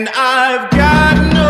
And I've got no